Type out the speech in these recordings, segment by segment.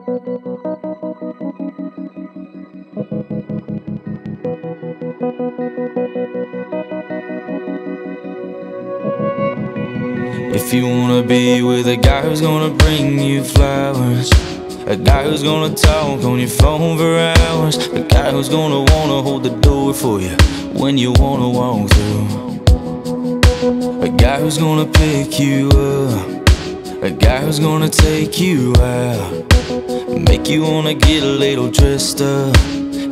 If you wanna be with a guy who's gonna bring you flowers A guy who's gonna talk on your phone for hours A guy who's gonna wanna hold the door for you When you wanna walk through A guy who's gonna pick you up A guy who's gonna take you out Make you wanna get a little dressed up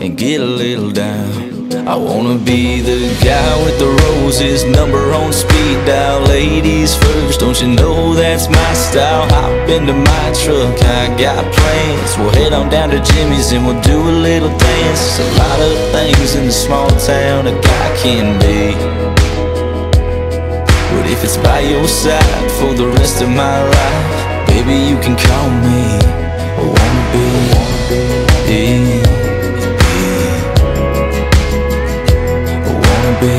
And get a little down. I wanna be the guy with the roses Number on speed dial. Ladies first, don't you know that's my style? Hop into my truck, I got plans. We'll head on down to Jimmy's and we'll do a little dance. A lot of things in the small town a guy can be But if it's by your side for the rest of my life Baby, you can call me I wanna be. I wanna be.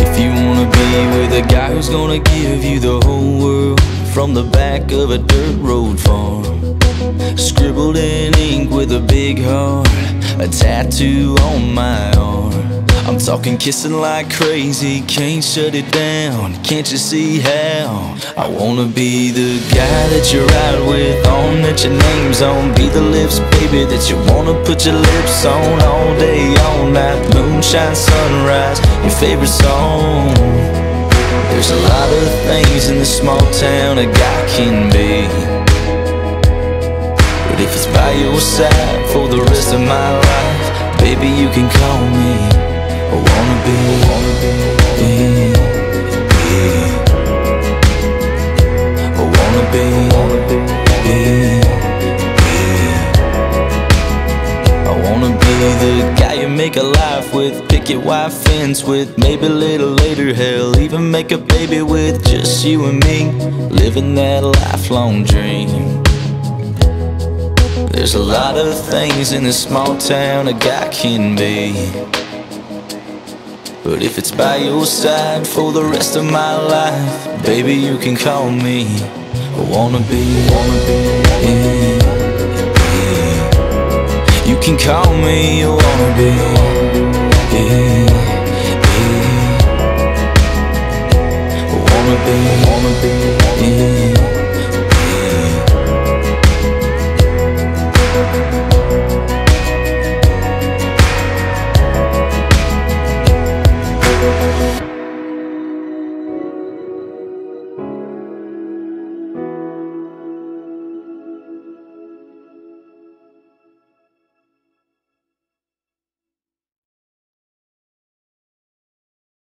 If you wanna be with a guy who's gonna give you the whole world From the back of a dirt road farm Scribbled in ink with a big heart A tattoo on my arm I'm talking kissing like crazy, can't shut it down. Can't you see how? I wanna be the guy that you ride with On that your name's on. Be the lips, baby, that you wanna put your lips on. All day, all night, moonshine, sunrise Your favorite song. There's a lot of things in this small town a guy can be. But if it's by your side for the rest of my life Baby, you can call me I wanna be, yeah, yeah. I wanna be, yeah, yeah. I wanna be the guy you make a life with, pick your wife fence with, maybe a little later, hell, even make a baby with just you and me, living that lifelong dream. There's a lot of things in this small town a guy can be. But if it's by your side for the rest of my life Baby, you can call me I wanna be, wanna be yeah, yeah. You can call me a wannabe yeah, yeah. Wanna be, wanna be